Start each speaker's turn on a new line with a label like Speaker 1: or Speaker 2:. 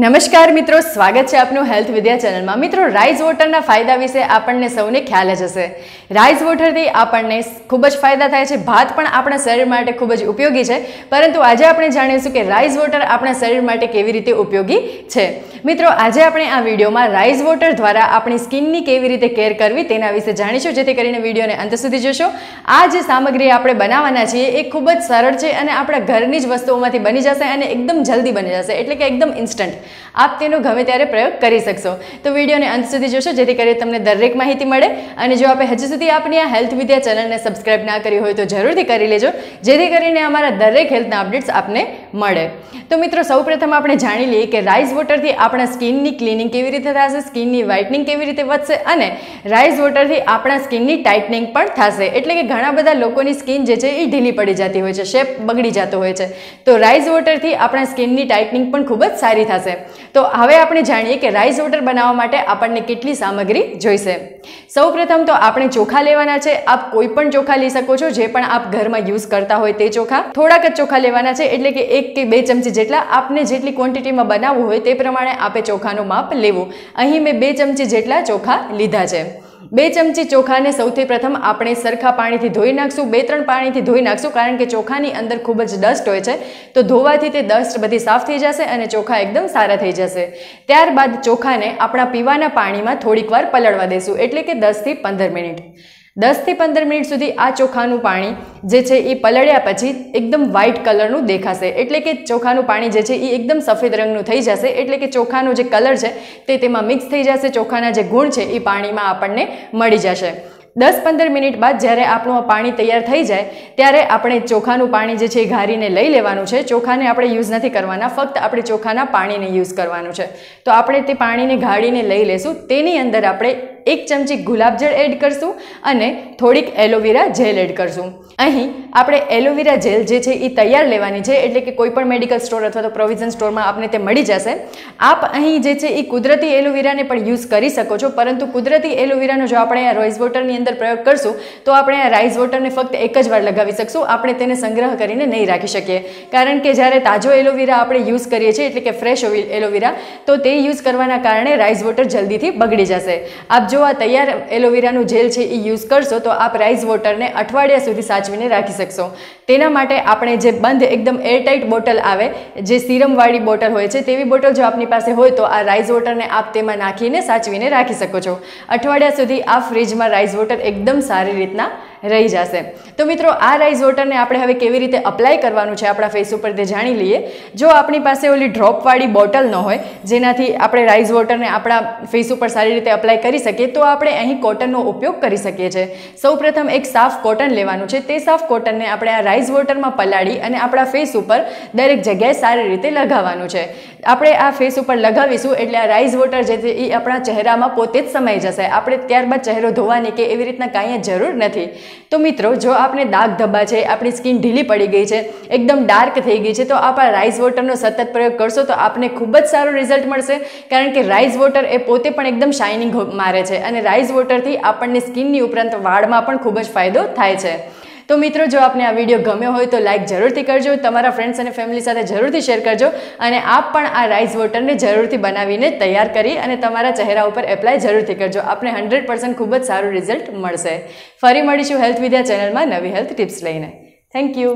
Speaker 1: નમસ્કાર મિત્રો, સ્વાગત છે આપનું હેલ્થ વિદ્યા ચેનલમાં. મિત્રો રાઈસ વોટરના ફાયદા વિશે આપણને સૌને ખ્યાલ જ હશે. રાઈસ વોટરથી આપણને ખૂબ જ ફાયદા થાય છે. ભાત પણ આપણા શરીર માટે ખૂબ જ ઉપયોગી છે. પરંતુ આજે આપણે જાણીશું કે રાઈસ વોટર આપણા શરીર માટે કેવી રીતે ઉપયોગી છે. મિત્રો, આજે આપણે આ વિડીયોમાં રાઈસ વોટર દ્વારા આપણી સ્કિનની કેવી રીતે કેર કરવી તેના વિશે જાણીશું, જેથી કરીને વિડીયોને અંત સુધી જોશો. આ જે સામગ્રી આપણે બનાવવાના છીએ એ ખૂબ જ સરળ છે અને આપણા ઘરની જ વસ્તુઓમાંથી બની જશે અને એકદમ જલ્દી બની જશે. એટલે કે એકદમ ઇન્સ્ટન્ટ. આપ તેનો ગમે ત્યારે પ્રયોગ કરી શકશો. તો વિડીયોને અંત સુધી જોશો, જેથી કરી તમને દરેક માહિતી મળે. અને જો આપણે હજી સુધી આપની આ હેલ્થ વિદ્યા ચેનલને સબસ્ક્રાઈબ ના કરી હોય તો જરૂરથી કરી લેજો, જેથી કરીને અમારા દરેક હેલ્થના અપડેટ્સ આપને મળે. તો મિત્રો, સૌપ્રથમ આપણે જાણી લઈએ કે રાઈસ વોટરથી આપણા સ્કિનની ક્લિનિંગ કેવી રીતે થશે, સ્કિનની વ્હાઇટનિંગ કેવી રીતે વધશે અને રાઈસ વોટરથી આપણા સ્કિનની ટાઇટનિંગ પણ થશે. એટલે કે ઘણા બધા લોકોની સ્કિન જે છે એ ઢીલી પડી જતી હોય છે, શેપ બગડી જતો હોય છે. તો રાઈસ વોટરથી આપણા સ્કિનની ટાઇટનિંગ પણ ખૂબ જ સારી થશે. તો હવે આપણે જાણીએ કે રાઈસ વોટર બનાવવા માટે આપણને કેટલી સામગ્રી જોઈશે. સૌપ્રથમ તો આપણે ચોખા લેવાના છે. આપ કોઈ પણ ચોખા લઈ શકો છો. જે પણ આપ ઘરમાં યુઝ કરતા હોય તે ચોખા. થોડાક જ ચોખા લેવાના છે. એટલે કે એક કે બે ચમચી જેટલા આપને જેટલી ક્વોન્ટિટીમાં બનાવવું હોય તે પ્રમાણે આપે ચોખાનું માપ લેવું. અહીં મેં બે ચમચી જેટલા ચોખા લીધા છે. બે ચમચી ચોખાને સૌથી પ્રથમ આપણે સરખા પાણીથી ધોઈ નાખશું. બે, ત્રણ પાણીથી ધોઈ નાખશું કારણ કે ચોખાની અંદર ખૂબ જ ડસ્ટ હોય છે. તો ધોવાથી તે ડસ્ટ બધી સાફ થઈ જશે અને ચોખા એકદમ સારા થઈ જશે. ત્યારબાદ ચોખાને આપણા પીવાના પાણીમાં થોડીક વાર પલળવા દેશું. એટલે કે દસથી પંદર મિનિટ. દસથી પંદર મિનિટ સુધી આ ચોખાનું પાણી જે છે એ પલળ્યા પછી એકદમ વ્હાઇટ કલરનું દેખાશે. એટલે કે ચોખાનું પાણી જે છે એ એકદમ સફેદ રંગનું થઈ જશે. એટલે કે ચોખાનો જે કલર છે તે તેમાં મિક્સ થઈ જશે. ચોખાના જે ગુણ છે એ પાણીમાં આપણને મળી જશે. દસ પંદર મિનિટ બાદ જ્યારે આપણું આ પાણી તૈયાર થઈ જાય, ત્યારે આપણે ચોખાનું પાણી જે છે એ ઘારીને લઈ લેવાનું છે. ચોખાને આપણે યુઝ નથી કરવાના. ફક્ત આપણે ચોખાના પાણીને યુઝ કરવાનું છે. તો આપણે તે પાણીને ઘાળીને લઈ લેશું. તેની અંદર આપણે એક ચમચી ગુલાબજળ એડ કરશું અને થોડીક એલોવેરા જેલ એડ કરશું. અહીં આપણે એલોવેરા જેલ જે છે એ તૈયાર લેવાની છે, એટલે કે કોઈપણ મેડિકલ સ્ટોર અથવા તો પ્રોવિઝન સ્ટોરમાં આપને તે મળી જશે. આપ અહીં જે છે એ કુદરતી એલોવેરાને પણ યુઝ કરી શકો છો, પરંતુ કુદરતી એલોવેરાનો જો આપણે આ રોઇઝ વોટરની અંદર પ્રયોગ કરશું, તો આપણે આ રાઈસ વોટરને ફક્ત એક જ વાર લગાવી શકશું, આપણે તેને સંગ્રહ કરીને નહીં રાખી શકીએ. કારણ કે જ્યારે તાજો એલોવેરા આપણે યુઝ કરીએ છીએ, એટલે કે ફ્રેશ એલોવેરા, તો તે યુઝ કરવાના કારણે રાઈસ વોટર જલ્દીથી બગડી જશે. આપ જો આ તૈયાર એલોવેરાનું જેલ છે એ યુઝ કરશો તો આપ રાઈસ વોટરને અઠવાડિયા સુધી સાચવીને રાખી શકશો. તેના માટે આપણે જે બંધ એકદમ એરટાઇટ બોટલ આવે, જે સિરમવાળી બોટલ હોય છે, તેવી બોટલ જો આપની પાસે હોય તો આ રાઈસ વોટરને આપ તેમાં નાખીને સાચવીને રાખી શકો છો. અઠવાડિયા સુધી આ ફ્રીજમાં રાઈસ વોટર એકદમ સારી રીતના રહી જશે. તો મિત્રો, આ રાઇઝ વોટરને આપણે હવે કેવી રીતે અપ્લાય કરવાનું છે આપણા ફેસ ઉપર તે જાણી લઈએ. જો આપણી પાસે ઓલી ડ્રોપવાળી બોટલ ન હોય, જેનાથી આપણે રાઈસ વોટરને આપણા ફેસ ઉપર સારી રીતે અપ્લાય કરી શકીએ, તો આપણે અહીં કોટનનો ઉપયોગ કરી શકીએ છીએ. સૌપ્રથમ એક સાફ કોટન લેવાનું છે. તે સાફ કોટનને આપણે આ રાઇઝ વોટરમાં પલાળી અને આપણા ફેસ ઉપર દરેક જગ્યાએ સારી રીતે લગાવવાનું છે. આપણે આ ફેસ ઉપર લગાવીશું એટલે આ રાઇઝ વોટર જે એ આપણા ચહેરામાં પોતે જ સમાઈ જશે. આપણે ત્યારબાદ ચહેરો ધોવાની કે એવી રીતના કાંઈ જરૂર નથી. તો મિત્રો, જો આપણે દાગ ધબ્બા છે, આપણી સ્કિન ઢીલી પડી ગઈ છે, એકદમ ડાર્ક થઈ ગઈ છે, તો આપણા રાઈસ વોટરનો સતત પ્રયોગ કરશો તો આપને ખૂબ જ સારો રિઝલ્ટ મળશે. કારણ કે રાઈસ વોટર એ પોતે પણ એકદમ શાઇનિંગ મારે છે અને રાઈસ વોટરથી આપણને સ્કિનની ઉપરાંત વાળમાં પણ ખૂબ જ ફાયદો થાય છે. તો મિત્રો, જો આપને આ વીડિયો ગમ્યો હોય તો લાઇક જરૂરથી કરજો, તમારા ફ્રેન્ડ્સ અને ફેમિલી સાથે જરૂરથી શેર કરજો અને આપ પણ આ રાઈસ વોટરને જરૂરથી બનાવીને તૈયાર કરી અને તમારા ચહેરા ઉપર એપ્લાય જરૂરથી કરજો. આપને હંડ્રેડ પર્સન્ટ ખૂબ જ સારું રિઝલ્ટ મળશે. ફરી મળીશું હેલ્થ વિદ્યા ચેનલમાં નવી હેલ્થ ટિપ્સ લઈને. Thank you